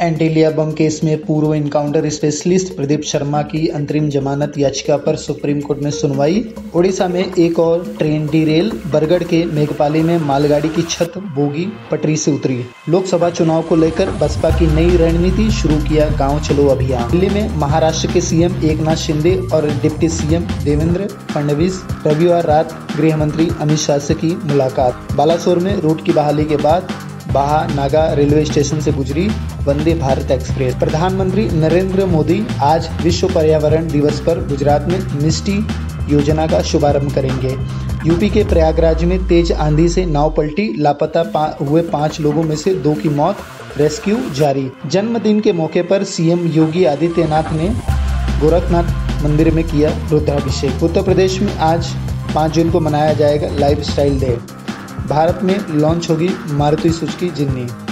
एंटीलिया बम case में पूर्व encounter specialist Pradeep Sharma की अंतरिम जमानत याचिका पर सुप्रीम कोर्ट में सुनवाई। ओडिशा में एक और ट्रेन डी रेल बरगढ़ के मेघपाली में मालगाड़ी की छत बोगी पटरी से उतरी। लोकसभा चुनाव को लेकर बसपा की नई रणनीति शुरू किया गाँव चलो अभियान। दिल्ली में महाराष्ट्र के सीएम एकनाथ शिंदे और डिप्टी सीएम देवेंद्र फडणवीस रविवार रात गृह मंत्री अमित शाह से की मुलाकात। बालासोर में रूट की बहाली के बाद बाहा नागा रेलवे स्टेशन से गुजरी वंदे भारत एक्सप्रेस। प्रधानमंत्री नरेंद्र मोदी आज विश्व पर्यावरण दिवस पर गुजरात में मिस्टी योजना का शुभारंभ करेंगे। यूपी के प्रयागराज में तेज आंधी से नाव पलटी लापता पा, हुए पाँच लोगों में से दो की मौत रेस्क्यू जारी। जन्मदिन के मौके पर सीएम योगी आदित्यनाथ ने गोरखनाथ मंदिर में किया रुद्राभिषेक। उत्तर प्रदेश में आज पाँच जून को मनाया जाएगा लाइफ स्टाइल डे। भारत में लॉन्च होगी मारुति सुजुकी जिन्नी।